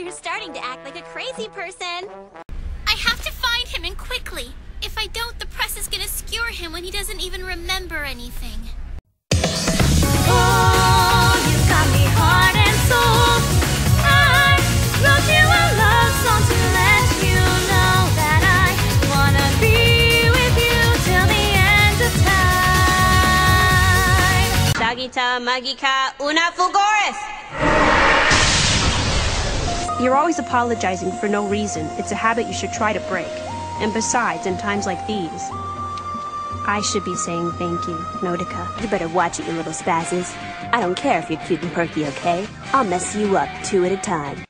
You're starting to act like a crazy person. I have to find him and quickly. If I don't, the press is gonna skewer him when he doesn't even remember anything. Oh, you got me heart and soul. I wrote you a love song to let you know that I wanna be with you till the end of time. Sagitta Magica Una Fulgoris! You're always apologizing for no reason. It's a habit you should try to break. And besides, in times like these, I should be saying thank you, Nodoka. You better watch it, you little spazzes. I don't care if you're cute and perky, okay? I'll mess you up two at a time.